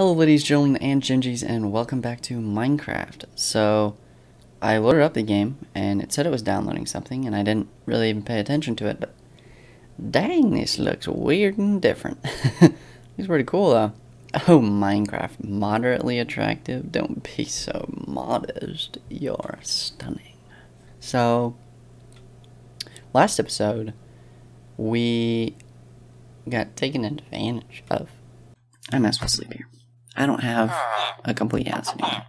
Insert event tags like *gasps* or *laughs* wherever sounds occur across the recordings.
Hello ladies, gentlemen, and gingies, and welcome back to Minecraft. So, I loaded up the game, and it said it was downloading something, and I didn't really even pay attention to it, but dang, this looks weird and different. *laughs* It's pretty cool though. Oh, Minecraft, moderately attractive? Don't be so modest. You're stunning. So, last episode, we got taken advantage of. I might as well sleep here. I don't have a complete house anymore.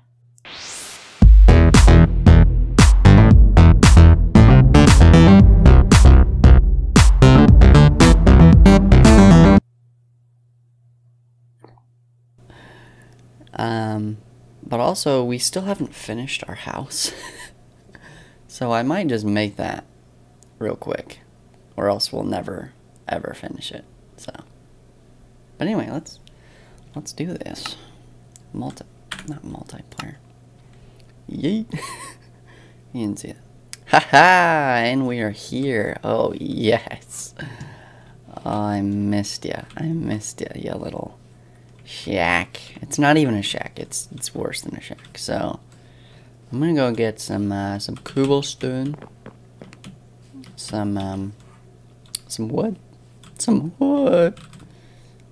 Um, but also, we still haven't finished our house. *laughs* so I might just make that real quick. Or else we'll never, ever finish it. So. But anyway, let's let's do this. Multi not multiplayer. Yeet. *laughs* you didn't see that. Haha! And we are here. Oh yes. Oh, I missed ya. I missed ya, you little shack. It's not even a shack. It's it's worse than a shack. So I'm gonna go get some uh, some cobblestone, some um, some wood, some wood.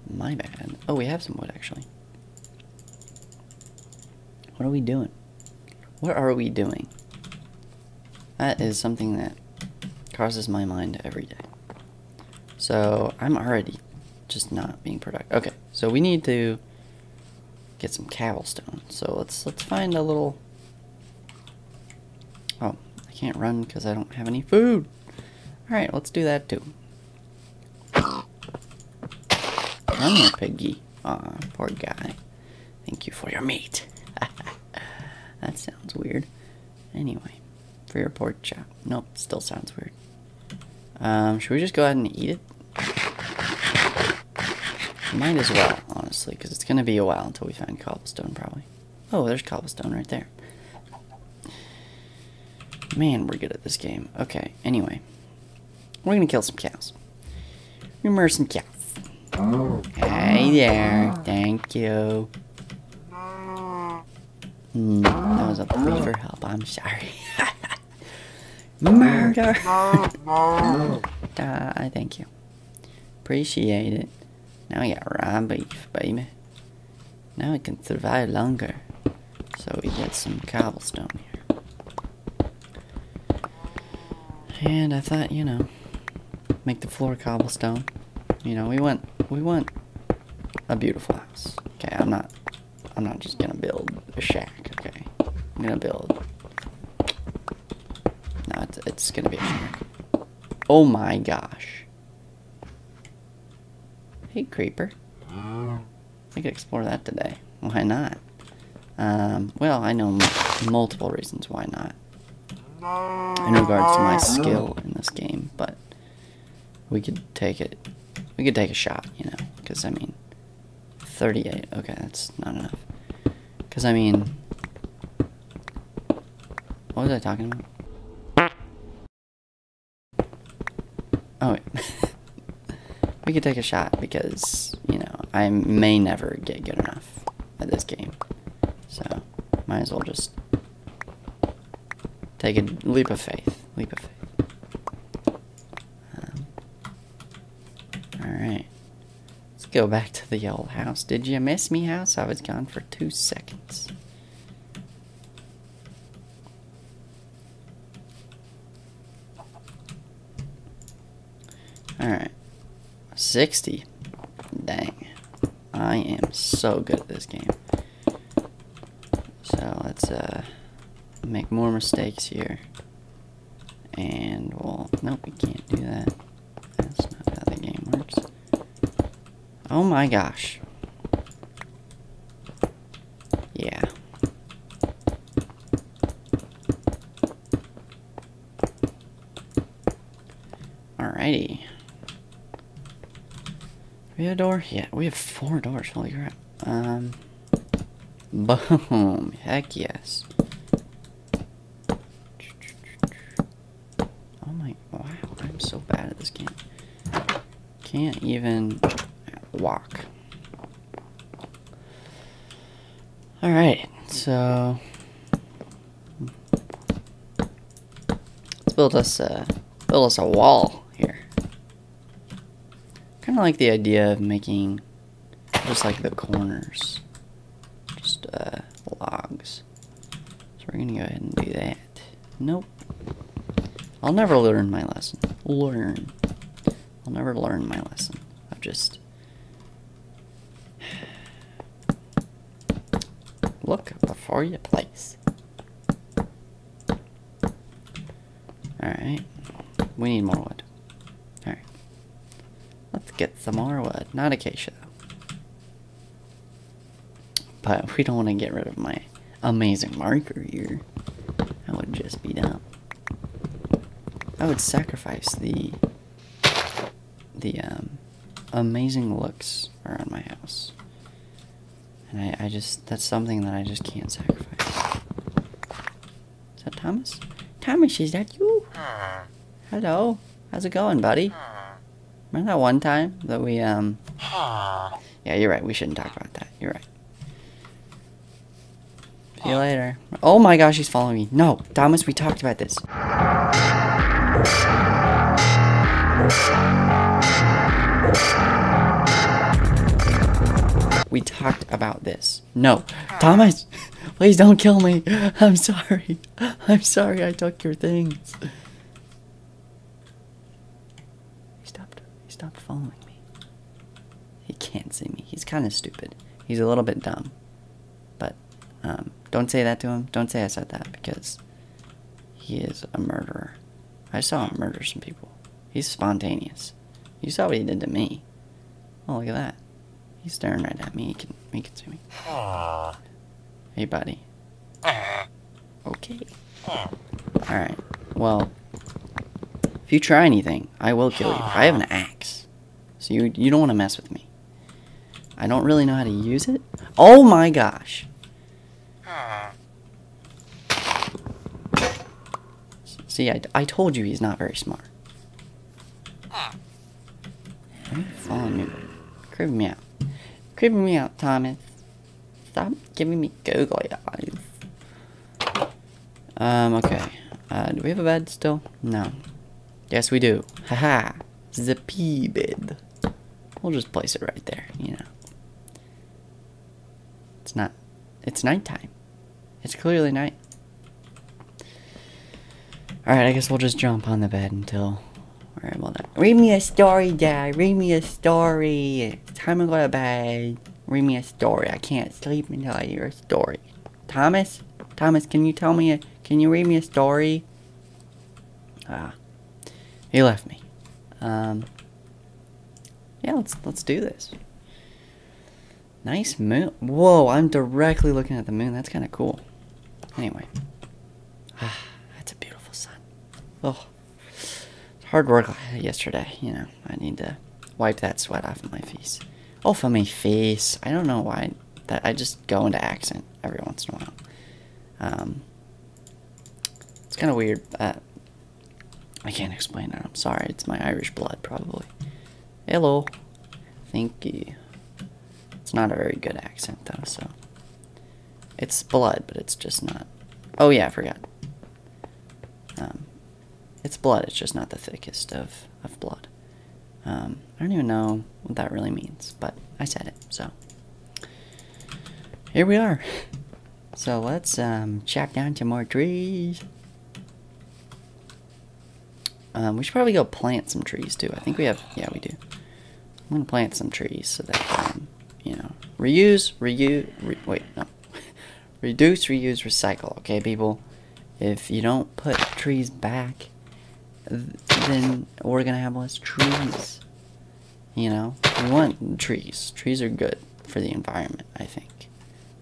My bad. Oh, we have some wood actually. What are we doing? What are we doing? That is something that crosses my mind every day. So I'm already just not being productive. Okay, so we need to get some cobblestone. So let's let's find a little. Oh, I can't run because I don't have any food. All right, let's do that too. Come here, piggy. Aw, poor guy. Thank you for your meat. *laughs* that sounds weird. Anyway, for your pork chop. Nope, still sounds weird. Um, should we just go ahead and eat it? Might as well, honestly, because it's going to be a while until we find cobblestone, probably. Oh, there's cobblestone right there. Man, we're good at this game. Okay, anyway. We're going to kill some cows. We murder some cows. Hey there. Thank you. Hmm, that was a plea for help. I'm sorry. *laughs* Murder! *laughs* uh, thank you. Appreciate it. Now we got raw beef, baby. Now we can survive longer. So we get some cobblestone here. And I thought, you know, make the floor cobblestone. You know, we want we want a beautiful house. Okay, I'm not I'm not just gonna build a shack, okay? I'm gonna build No, it's, it's gonna be a shack. Oh my gosh. Hey, creeper. We could explore that today. Why not? Um, well, I know multiple reasons why not. In regards to my skill in this game, but we could take it. We could take a shot, you know, because I mean, 38. Okay, that's not enough. Because I mean, what was I talking about? Oh wait. *laughs* we could take a shot because, you know, I may never get good enough at this game. So, might as well just take a leap of faith. Leap of faith. Um, Alright. Let's go back to the old house. Did you miss me, house? I was gone for two seconds. Alright. 60. Dang. I am so good at this game. So let's uh, make more mistakes here. And well, nope, we can't do that. That's not how the game works. Oh my gosh. Yeah. Alrighty. We have a door? Yeah, we have four doors. Holy crap. Um. Boom. Heck yes. Oh my. Wow. I'm so bad at this game. Can't even walk. Alright, so let's build us a build us a wall here. Kinda like the idea of making just like the corners. Just uh logs. So we're gonna go ahead and do that. Nope. I'll never learn my lesson. Learn. I'll never learn my lesson. I've just before you place. Alright. We need more wood. Alright. Let's get some more wood. Not acacia, though. But we don't want to get rid of my amazing marker here. That would just be dumb. I would sacrifice the the um, amazing looks around my house. And I, I just, that's something that I just can't sacrifice. Is that Thomas? Thomas, is that you? Hello. How's it going, buddy? Remember that one time that we, um... Yeah, you're right. We shouldn't talk about that. You're right. See you later. Oh my gosh, he's following me. No, Thomas, we talked about this. We talked about this. No. Thomas, please don't kill me. I'm sorry. I'm sorry I took your things. He stopped. He stopped following me. He can't see me. He's kind of stupid. He's a little bit dumb. But um, don't say that to him. Don't say I said that because he is a murderer. I saw him murder some people. He's spontaneous. You saw what he did to me. Oh, look at that. He's staring right at me. He can, he can see me. Hey, buddy. Okay. Alright. Well, if you try anything, I will kill you. I have an axe. So you, you don't want to mess with me. I don't really know how to use it. Oh my gosh. See, I, I told you he's not very smart. Why are you following me? Creeping me out. Creeping me out, Thomas. Stop giving me googly eyes. Um, okay. Uh, do we have a bed still? No. Yes, we do. Haha. The pea bed. We'll just place it right there, you know. It's not. It's nighttime. It's clearly night. Alright, I guess we'll just jump on the bed until we're able. Read me a story, Dad. Read me a story. It's time to go to bed. Read me a story. I can't sleep until I hear a story. Thomas? Thomas, can you tell me a. Can you read me a story? Ah. He left me. Um. Yeah, let's let's do this. Nice moon. Whoa, I'm directly looking at the moon. That's kind of cool. Anyway. Ah, *sighs* that's a beautiful sun. Oh. Hard work yesterday, you know. I need to wipe that sweat off of my face. Off of my face. I don't know why. That I just go into accent every once in a while. Um, it's kind of weird. Uh, I can't explain it. I'm sorry. It's my Irish blood, probably. Hello. Thank you. It's not a very good accent, though, so. It's blood, but it's just not. Oh, yeah, I forgot. Um, it's blood, it's just not the thickest of, of blood. Um, I don't even know what that really means, but I said it, so. Here we are. So let's um, chop down some more trees. Um, we should probably go plant some trees too. I think we have, yeah, we do. I'm gonna plant some trees so that, um, you know, reuse, reuse, re wait, no. *laughs* Reduce, reuse, recycle, okay, people? If you don't put trees back, then we're gonna have less trees. You know, we want trees. Trees are good for the environment, I think.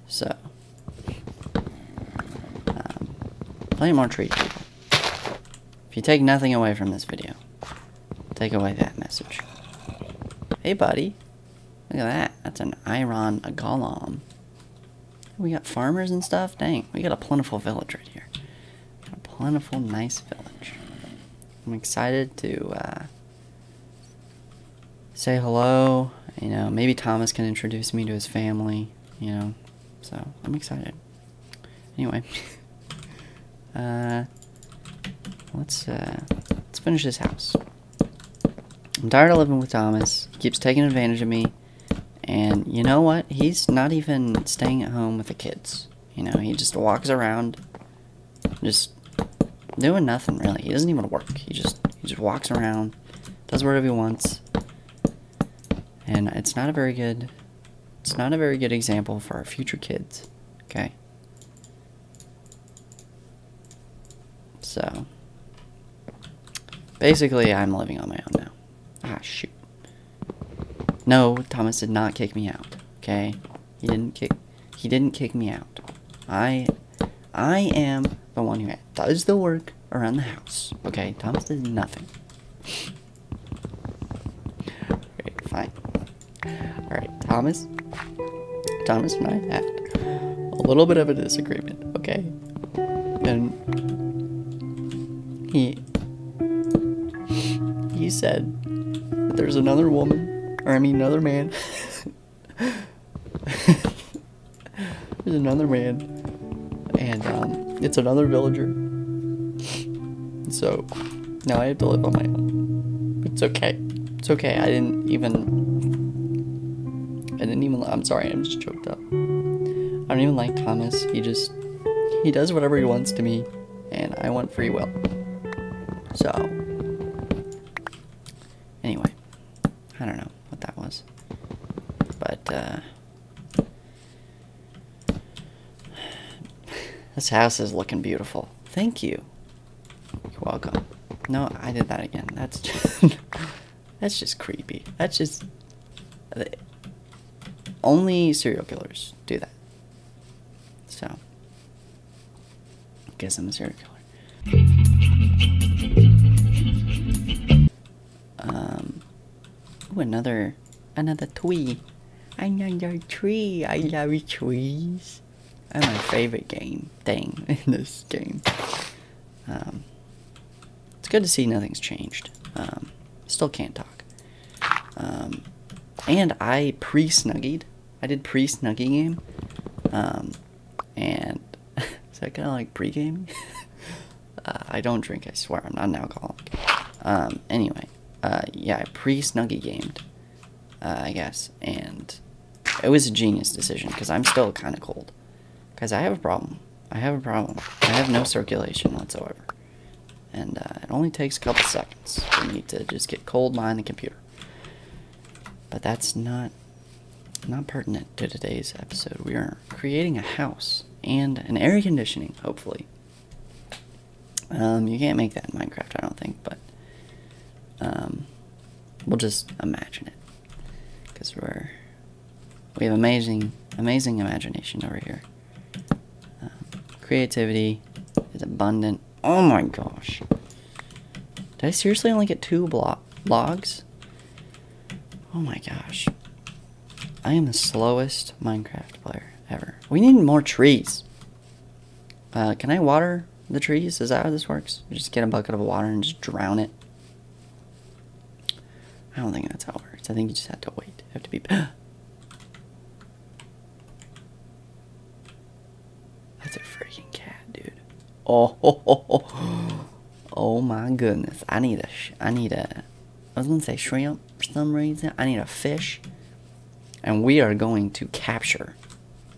So, um, plenty more trees, people. If you take nothing away from this video, take away that message. Hey, buddy. Look at that. That's an iron a golem. We got farmers and stuff. Dang, we got a plentiful village right here. a plentiful, nice village. I'm excited to uh, say hello. You know, maybe Thomas can introduce me to his family. You know, So I'm excited. Anyway, *laughs* uh, let's uh, let's finish this house. I'm tired of living with Thomas. He keeps taking advantage of me. And you know what? He's not even staying at home with the kids. You know, he just walks around, just doing nothing really. He doesn't even work. He just he just walks around, does whatever he wants. And it's not a very good it's not a very good example for our future kids. Okay? So basically I'm living on my own now. Ah shoot. No, Thomas did not kick me out. Okay? He didn't kick he didn't kick me out. I I am the one who does the work around the house. Okay? Thomas does nothing. okay, fine. Alright, Thomas. Thomas and I had a little bit of a disagreement, okay? And he he said that there's another woman or I mean another man. *laughs* There's another man, um, it's another villager. So now I have to live on my own. It's okay. It's okay. I didn't even. I didn't even. I'm sorry. I'm just choked up. I don't even like Thomas. He just. He does whatever he wants to me, and I want free will. So. Anyway, I don't know what that was. But, uh, this house is looking beautiful. Thank you. You're welcome. No, I did that again. That's just, *laughs* that's just creepy. That's just, only serial killers do that. So, I guess I'm a serial killer. Um, ooh, another, another tree. Another tree. I love trees. That's my favorite game thing *laughs* in this game. Um, it's good to see nothing's changed. Um, still can't talk. Um, and I pre-snuggied. I did pre-snuggie game. Um, and *laughs* is that kind of like pre-gaming? *laughs* uh, I don't drink. I swear, I'm not an alcoholic. Um, anyway, uh, yeah, I pre-snuggie gamed, uh, I guess, and it was a genius decision because I'm still kind of cold. Because I have a problem. I have a problem. I have no circulation whatsoever. And uh, it only takes a couple seconds for me to just get cold behind the computer. But that's not not pertinent to today's episode. We are creating a house and an air conditioning, hopefully. Um, you can't make that in Minecraft, I don't think, but um, we'll just imagine it because we're we have amazing, amazing imagination over here. Creativity is abundant. Oh my gosh! Did I seriously only get two blo logs? Oh my gosh! I am the slowest Minecraft player ever. We need more trees. Uh, can I water the trees? Is that how this works? Just get a bucket of water and just drown it. I don't think that's how it works. I think you just have to wait. You have to be. *gasps* that's a freaking cat, dude. Oh, *laughs* oh, my goodness! I need a. I need a. I was gonna say shrimp for some reason. I need a fish, and we are going to capture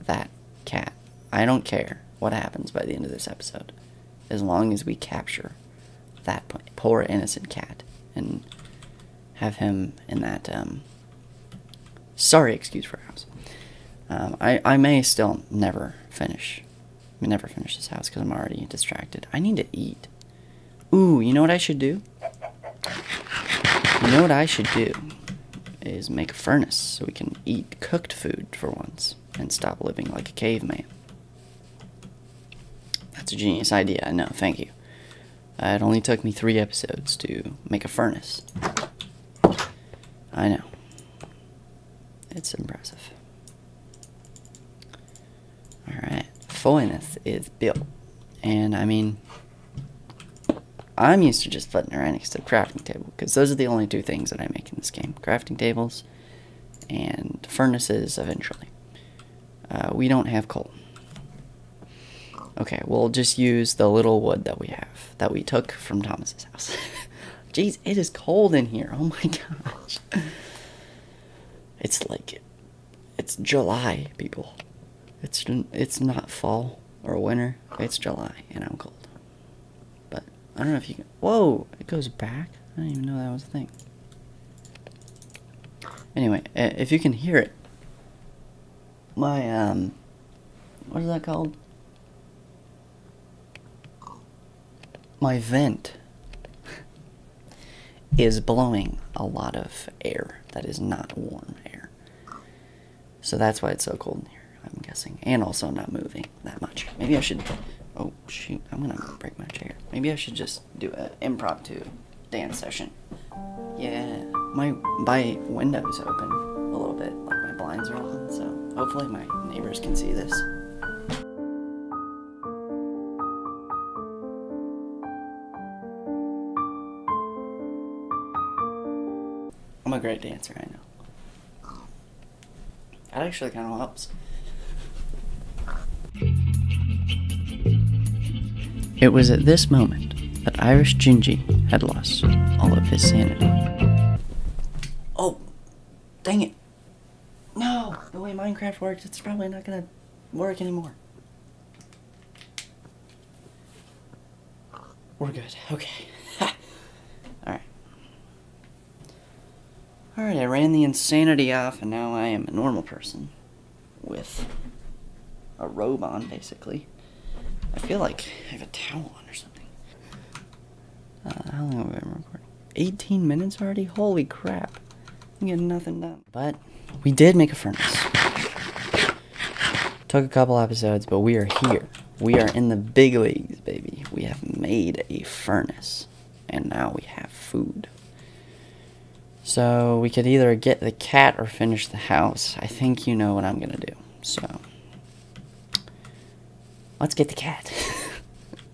that cat. I don't care what happens by the end of this episode, as long as we capture that poor innocent cat and have him in that um, sorry excuse for house. Um, I, I may still never finish. I never finish this house because I'm already distracted. I need to eat. Ooh, you know what I should do? You know what I should do? Is make a furnace so we can eat cooked food for once and stop living like a caveman. That's a genius idea. No, thank you. Uh, it only took me three episodes to make a furnace. I know. It's impressive. Alright. Foineth is built. And I mean, I'm used to just putting her right next to crafting table because those are the only two things that I make in this game crafting tables and furnaces eventually. Uh, we don't have coal. Okay, we'll just use the little wood that we have, that we took from Thomas's house. *laughs* Jeez, it is cold in here. Oh my *laughs* gosh. It's like, it's July, people. It's, it's not fall or winter. It's July, and I'm cold. But, I don't know if you can, whoa, it goes back? I didn't even know that was a thing. Anyway, if you can hear it, my, um, what is that called? My vent *laughs* is blowing a lot of air that is not warm air. So that's why it's so cold in here, I'm guessing. And also not moving that much. Maybe I should, oh shoot, I'm gonna break my chair. Maybe I should just do an impromptu dance session. Yeah, my, my window's open a little bit, like my blinds are open, so hopefully my neighbors can see this. I'm a great dancer, I know. That actually kind of helps. It was at this moment that Irish Gingy had lost all of his sanity. Oh, dang it. No, the way Minecraft works, it's probably not gonna work anymore. We're good. Okay. *laughs* Alright. Alright, I ran the insanity off, and now I am a normal person. With a robe on, basically. I feel like I have a towel on or something. Uh, how long have I been recording? 18 minutes already? Holy crap. I'm getting nothing done. But we did make a furnace. Took a couple episodes, but we are here. We are in the big leagues, baby. We have made a furnace. And now we have food. So we could either get the cat or finish the house. I think you know what I'm gonna do. So let's get the cat.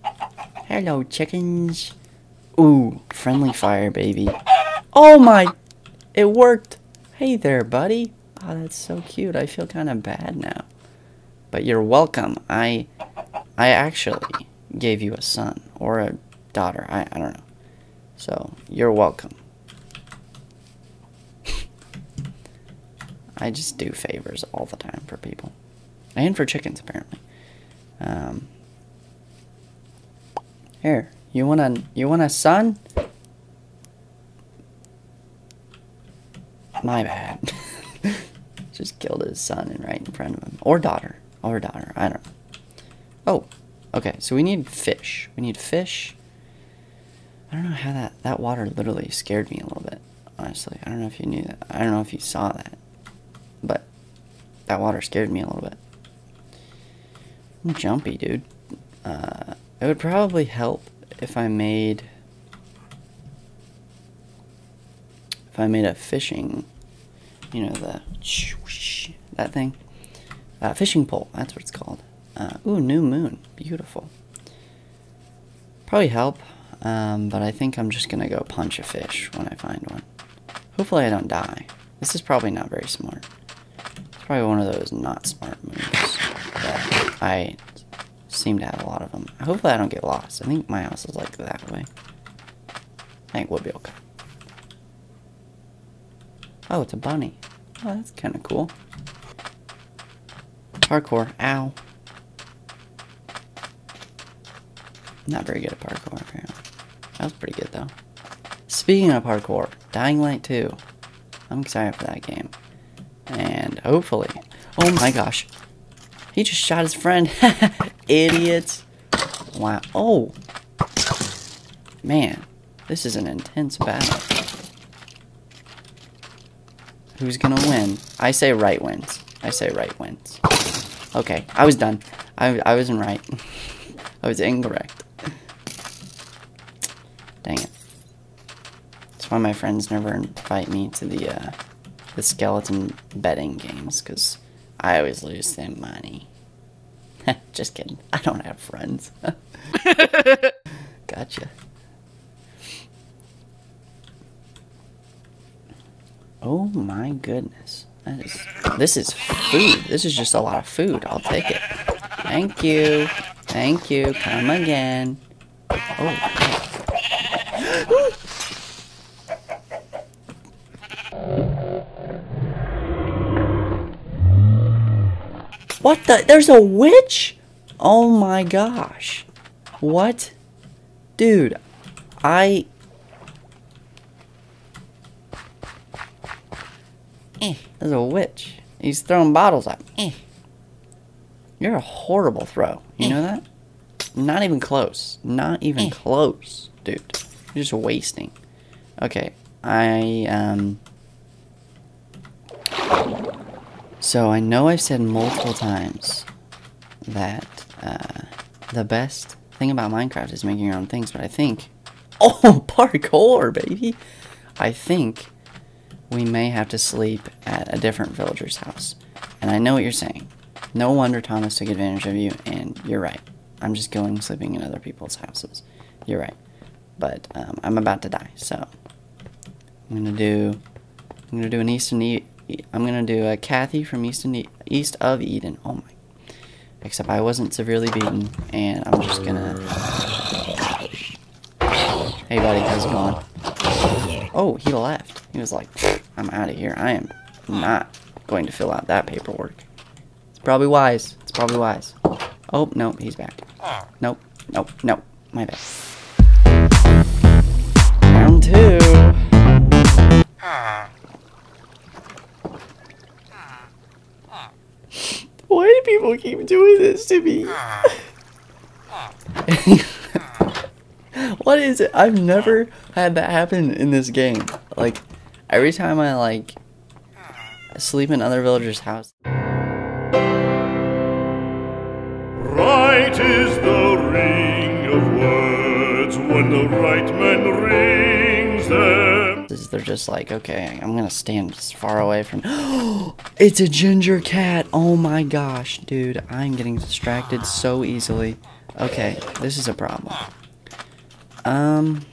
*laughs* Hello, chickens. Ooh, friendly fire, baby. Oh my! It worked! Hey there, buddy. Oh, that's so cute. I feel kind of bad now. But you're welcome. I I actually gave you a son or a daughter. I, I don't know. So, you're welcome. *laughs* I just do favors all the time for people. And for chickens, apparently. Um, here, you want a you want a son? My bad. *laughs* Just killed his son and right in front of him. Or daughter. Or daughter. I don't know. Oh. Okay, so we need fish. We need fish. I don't know how that... That water literally scared me a little bit. Honestly. I don't know if you knew that. I don't know if you saw that. But that water scared me a little bit. I'm jumpy, dude. Uh, it would probably help if I made... If I made a fishing you know, the that thing. Uh, fishing pole, that's what it's called. Uh, ooh, new moon. Beautiful. Probably help, um, but I think I'm just gonna go punch a fish when I find one. Hopefully I don't die. This is probably not very smart. It's probably one of those not smart moves *laughs* I seem to have a lot of them. Hopefully I don't get lost. I think my house is like that way. I think we'll be okay. Oh, it's a bunny. Oh, that's kind of cool. Parkour. Ow. Not very good at parkour, apparently. That was pretty good, though. Speaking of parkour, Dying Light 2. I'm excited for that game. And hopefully... Oh my gosh. He just shot his friend. *laughs* Idiots. Wow. Oh. Man. This is an intense battle. Who's gonna win? I say right wins. I say right wins. Okay, I was done. I, I wasn't right. *laughs* I was incorrect. Dang it. That's why my friends never invite me to the, uh, the skeleton betting games, because I always lose them money. *laughs* Just kidding. I don't have friends. *laughs* gotcha. Oh my goodness. That is, this is food. This is just a lot of food. I'll take it. Thank you. Thank you. Come again. Oh. *gasps* *laughs* What the? There's a witch? Oh my gosh. What? Dude, I... Eh, there's a witch. He's throwing bottles at me. Eh. You're a horrible throw. You know that? Not even close. Not even close, dude. You're just wasting. Okay, I, um... So I know I've said multiple times that uh, the best thing about Minecraft is making your own things, but I think... *laughs* Oh, parkour, baby! I think we may have to sleep at a different villager's house. And I know what you're saying. No wonder Thomas took advantage of you, and you're right. I'm just going sleeping in other people's houses. You're right. But um, I'm about to die, so I'm gonna do I'm gonna do an Easton e I'm gonna do a Cathy from Easton e East of Eden. Oh my Except I wasn't severely beaten, and I'm just gonna... Hey buddy, how's it going? Oh, he left. He was like, I'm out of here. I am not going to fill out that paperwork. It's probably wise. It's probably wise. Oh, no, he's back. Nope, nope, nope. My bad. Round two. Why do people keep doing this to me? *laughs* what is it? I've never had that happen in this game. Like, every time I, like, sleep in other villagers' house. Right is the ring of words when the right. They're just like, okay, I'm gonna stand as far away from. *gasps* it's a ginger cat. Oh my gosh, dude, I'm getting distracted so easily. Okay, this is a problem. Um,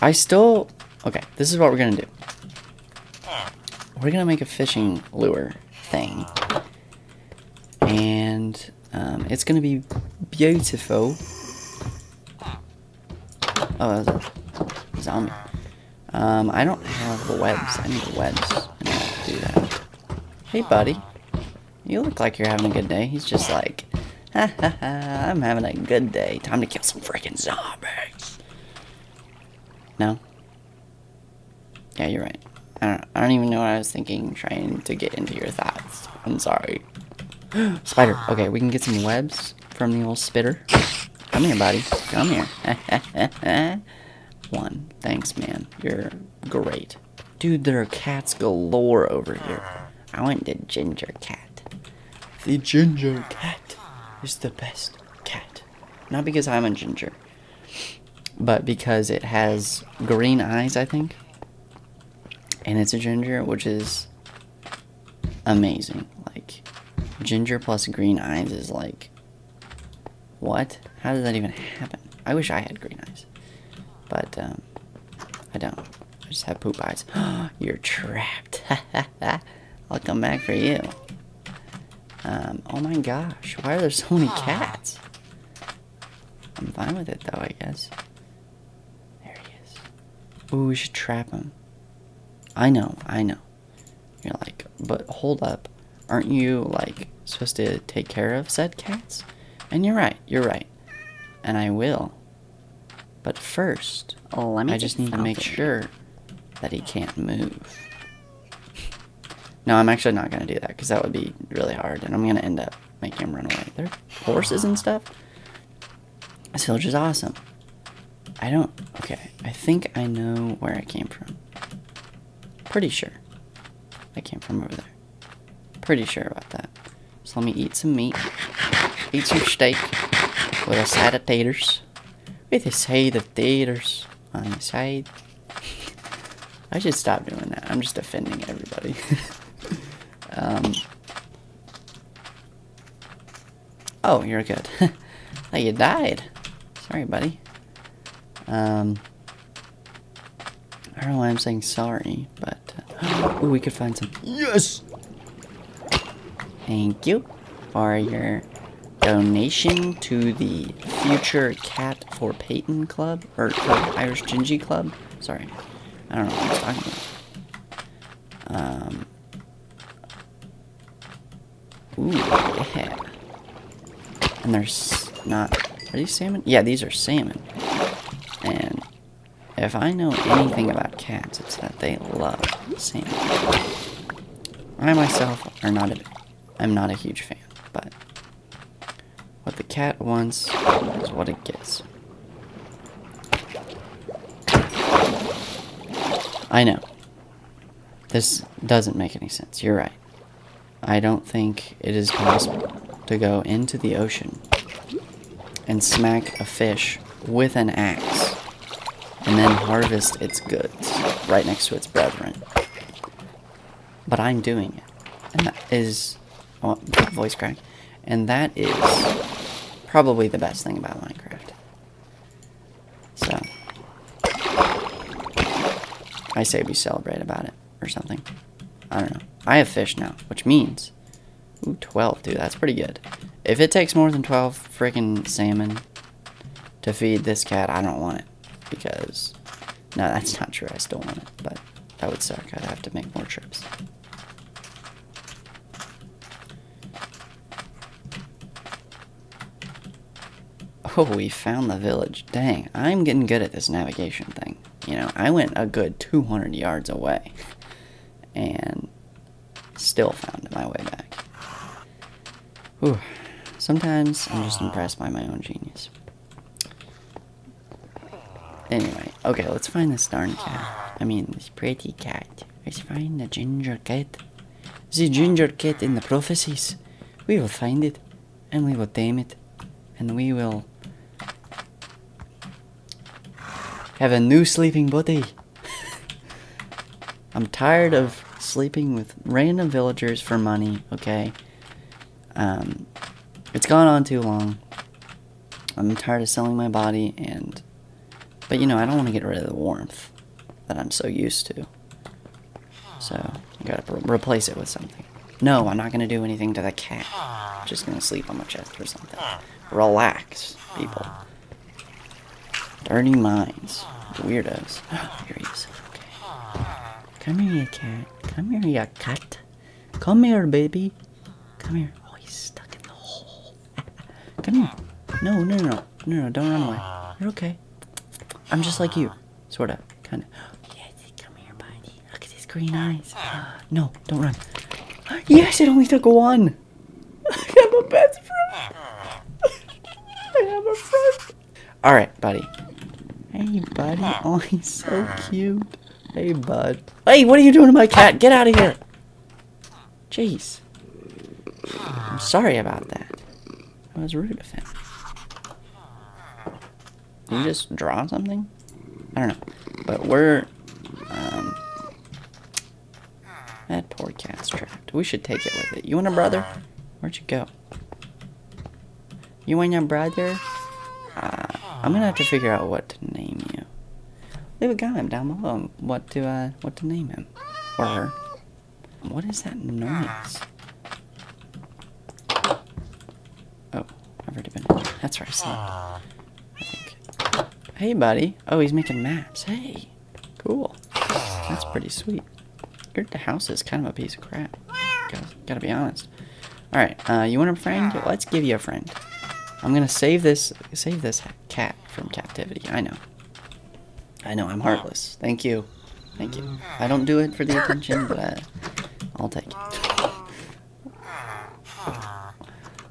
I still. Okay, this is what we're gonna do. We're gonna make a fishing lure thing, and um, it's gonna be beautiful. Oh, that's a zombie. Um, I don't have the webs. I need the webs to do that. Hey, buddy. You look like you're having a good day. He's just like, ha ha ha, I'm having a good day. Time to kill some freaking zombies. No? Yeah, you're right. I don't, I don't even know what I was thinking trying to get into your thoughts. I'm sorry. *gasps* Spider. Okay, we can get some webs from the old spitter. Come here, buddy. Come here. *laughs* One. Thanks, man. You're great. Dude, there are cats galore over here. I want the ginger cat. The ginger cat is the best cat. Not because I'm a ginger, but because it has green eyes, I think. And it's a ginger, which is amazing. Like, ginger plus green eyes is like, what? How does that even happen? I wish I had green eyes. But, um, I don't. I just have poop eyes. *gasps* You're trapped. *laughs* I'll come back for you. Um, oh my gosh, why are there so many cats? I'm fine with it though, I guess. There he is. Ooh, we should trap him. I know, I know. You're like, but hold up. Aren't you, like, supposed to take care of said cats? And you're right, you're right. And I will. But first, oh, let me I just need to make sure that he can't move. No, I'm actually not going to do that because that would be really hard and I'm going to end up making him run away. There are horses and stuff. This village is awesome. I don't... Okay, I think I know where I came from. Pretty sure. I came from over there. Pretty sure about that. So let me eat some meat. Eat some steak with a side of taters with a side of taters on the side. I should stop doing that. I'm just offending everybody. *laughs* um, oh, you're good. *laughs* oh, you died. Sorry, buddy. Um, I don't know why I'm saying sorry, but... Uh, *gasps* Ooh, we could find some. Yes! Thank you for your donation to the Future Cat for Peyton Club, or Club, Irish Gingy Club. Sorry, I don't know what I'm talking about. Um. Ooh, yeah. And there's not. Are these salmon? Yeah, these are salmon. And if I know anything about cats, it's that they love salmon. I myself are not a, I'm not a huge fan, but what the cat wants is what it gets. I know. This doesn't make any sense. You're right. I don't think it is possible to go into the ocean and smack a fish with an axe and then harvest its goods right next to its brethren. But I'm doing it. And that is oh, voice crack. And that is probably the best thing about Minecraft. So I say we celebrate about it or something. I don't know. I have fish now, which means ooh, 12, dude. That's pretty good. If it takes more than 12 freaking salmon to feed this cat, I don't want it. Because, no, that's not true. I still want it. But that would suck. I'd have to make more trips. Oh, we found the village. Dang, I'm getting good at this navigation thing. You know, I went a good 200 yards away. And still found my way back. Whew. Sometimes I'm just impressed by my own genius. Anyway, okay, let's find this darn cat. I mean, this pretty cat. Let's find the ginger cat. The ginger cat in the prophecies. We will find it, and we will tame it, and we will have a new sleeping buddy. I'm tired of sleeping with random villagers for money, okay? Um, it's gone on too long. I'm tired of selling my body, and. But you know, I don't want to get rid of the warmth that I'm so used to. So, I gotta re replace it with something. No, I'm not gonna do anything to the cat. I'm just gonna sleep on my chest or something. Relax, people. Dirty minds. Weirdos. Here he is. Okay. Come here, cat. Come here, you cat. Come here, baby. Come here. Oh, he's stuck in the hole. *laughs* Come here. No, no, no, no, no, don't run away. You're okay. I'm just like you. Sort of. Kind of. Yes, come here, buddy. Look at his green eyes. *gasps* No, don't run. *gasps* Yes, it only took one. *laughs* I have a best friend. *laughs* I have a friend. Alright, buddy. Hey, buddy. Oh, he's so cute. Hey, bud. Hey, what are you doing to my cat? Get out of here. Jeez. I'm sorry about that. I was rude of him. You just draw something? I don't know. But we're, um, that poor cat's trapped. We should take it with it. You want a brother? Where'd you go? You want your brother? I'm gonna have to figure out what to name you. Leave a comment down below what to uh what to name him or her. What is that noise? Oh, I've already been. That's where I slept. I think. Hey, buddy. Oh, he's making maps. Hey, cool. That's pretty sweet. Your house is kind of a piece of crap. Gotta, gotta be honest. All right, uh, you want a friend? Let's give you a friend. I'm gonna save this save this cat from captivity. I know. I know I'm heartless. Thank you. Thank you. I don't do it for the attention, but uh, I'll take it.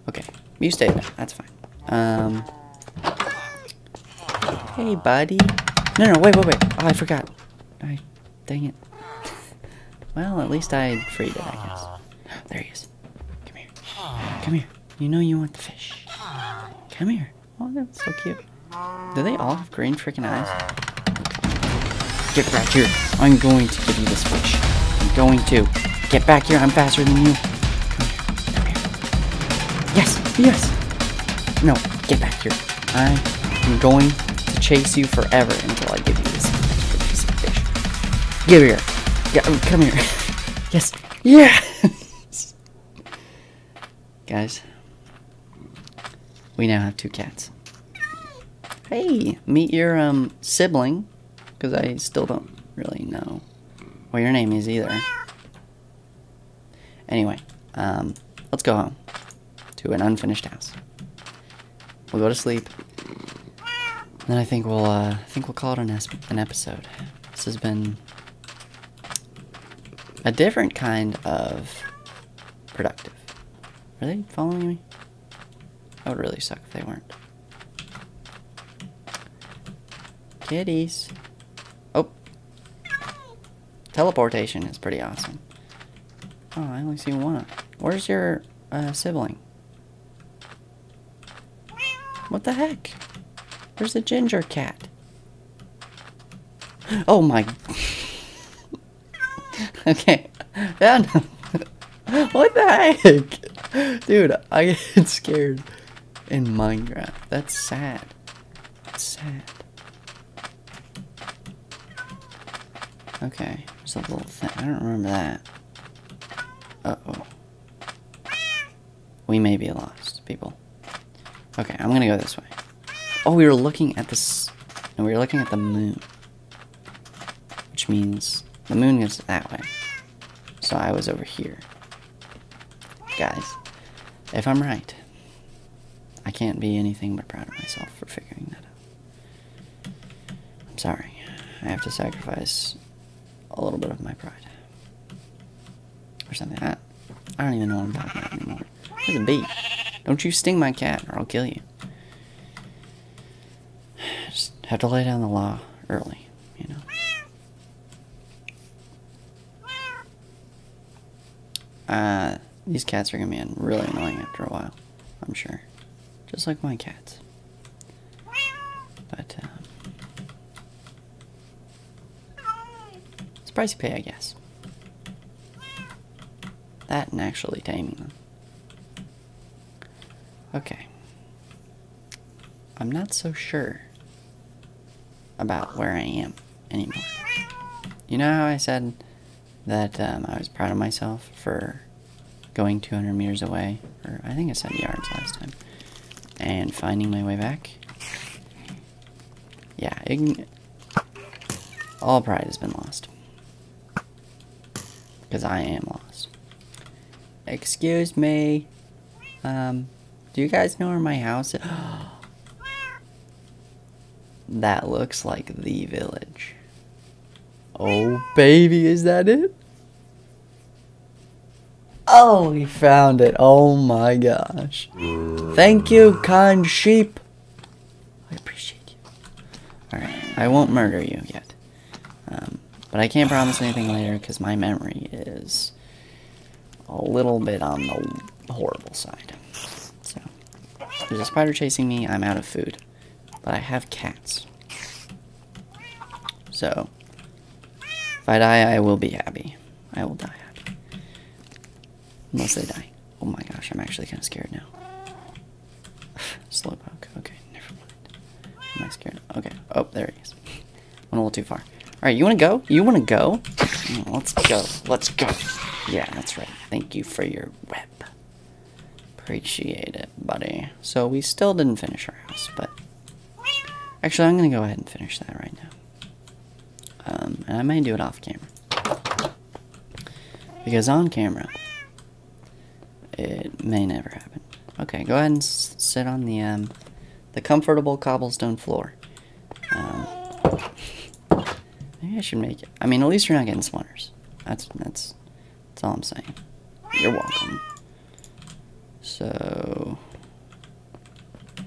Okay, you stay there. That's fine. Um. Hey, buddy. No, no, wait, wait, wait. Oh, I forgot. I, dang it. well, at least I freed it, I guess. There he is. Come here. Come here. You know you want the fish. Come here. Oh, that's so cute. Do they all have green freaking eyes? Get back here. I'm going to give you this fish. I'm going to. Get back here. I'm faster than you. Come here. Come here. Yes. Yes. No. Get back here. I am going to chase you forever until I give you this piece of fish. Give here. Yeah, um, come here. *laughs* Yes. Yeah. *laughs* Guys, we now have two cats. Hey, meet your um sibling, because I still don't really know what your name is either. Anyway, um, let's go home to an unfinished house. We'll go to sleep. Then I think we'll uh, I think we'll call it an, an episode. This has been a different kind of productive. Are they following me? That would really suck if they weren't. Kitties. Oh. Teleportation is pretty awesome. Oh, I only see one. Where's your uh, sibling? What the heck? Where's the ginger cat? Oh my. *laughs* okay. Yeah, *laughs* no. what the heck? Dude, I get scared in Minecraft. That's sad. That's sad. Okay, there's a little thing. I don't remember that. Uh oh. We may be lost, people. Okay, I'm gonna go this way. Oh, we were looking at this. And we were looking at the moon. Which means the moon is that way. So I was over here. Guys, if I'm right, I can't be anything but proud of myself for figuring that out. I'm sorry. I have to sacrifice a little bit of my pride. Or something. I, I don't even know what I'm talking about anymore. There's a bee? Don't you sting my cat or I'll kill you. Just have to lay down the law early, you know. Uh, these cats are gonna be really annoying after a while, I'm sure. Just like my cats. But, um, it's pricey pay, I guess. That and actually taming them. Okay. I'm not so sure about where I am anymore. You know how I said that um, I was proud of myself for going 200 meters away, or I think I said yards last time, and finding my way back? Yeah, it, all pride has been lost. Because I am lost. Excuse me. Um, do you guys know where my house is? *gasps* that looks like the village. Oh, baby, is that it? Oh, we found it. Oh my gosh. Thank you, kind sheep. I appreciate you. Alright, I won't murder you yet. Um, but I can't promise anything later because my memory is a little bit on the horrible side. So, there's a spider chasing me. I'm out of food. But I have cats. So, if I die, I will be happy. I will die. Unless they die. Oh my gosh, I'm actually kind of scared now. Slowpoke. Okay, never mind. Am I scared? Okay. Oh, there he is. Went a little too far. Alright, you wanna go? You wanna go? Mm, Let's go. Let's go. Yeah, that's right. Thank you for your web. Appreciate it, buddy. So we still didn't finish our house, but actually, I'm gonna go ahead and finish that right now. Um, and I may do it off camera because on camera, it may never happen. Okay, go ahead and sit on the um, the comfortable cobblestone floor. Um, maybe I should make it. I mean, at least you're not getting splinters. That's that's that's all I'm saying. You're welcome. So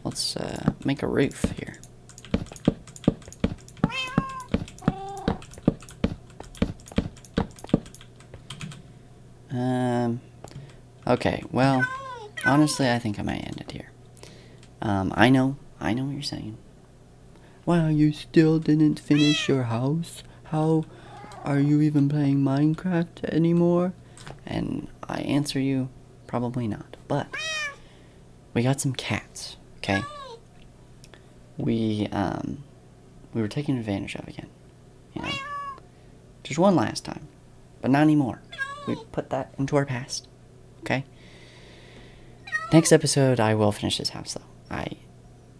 let's uh, make a roof here. Um. Okay. Well, honestly, I think I might end it here. Um. I know. I know what you're saying. Well, you still didn't finish your house. How are you even playing Minecraft anymore? And I answer you, probably not. But we got some cats. Okay. We um. We were taken advantage of again. You know. Just one last time. but not anymore. We put that into our past. Okay. Next episode, I will finish this house, though. I,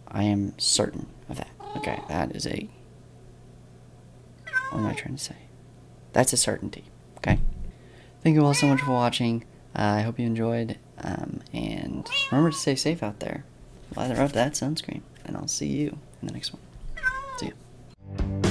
I am certain of that. Okay, that is a. What am I trying to say? That's a certainty. Okay. Thank you all so much for watching. Uh, I hope you enjoyed. Um, and remember to stay safe out there. Lather up that sunscreen. And I'll see you in the next one. See you.